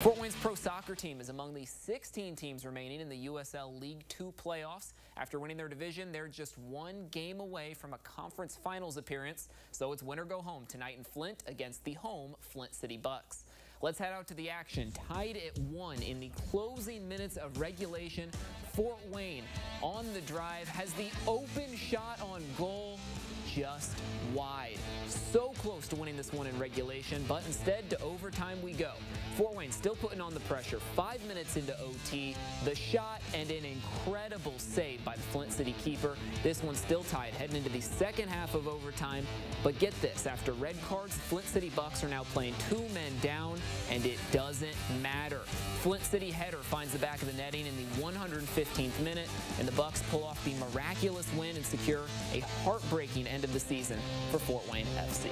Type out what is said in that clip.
Fort Wayne's pro soccer team is among the 16 teams remaining in the USL League Two playoffs. After winning their division, they're just one game away from a conference finals appearance. So it's win or go home tonight in Flint against the home Flint City Bucks. Let's head out to the action. Tied at one in the closing minutes of regulation, Fort Wayne on the drive has the open shot on goal just wide. Close to winning this one in regulation, but instead to overtime we go. Fort Wayne still putting on the pressure. Five minutes into OT, the shot and an incredible save by the Flint City keeper. This one's still tied heading into the second half of overtime. But get this, after red cards, Flint City Bucks are now playing two men down, and it doesn't matter. Flint City header finds the back of the netting in the 115th minute, and the Bucks pull off the miraculous win and secure a heartbreaking end of the season for Fort Wayne FC.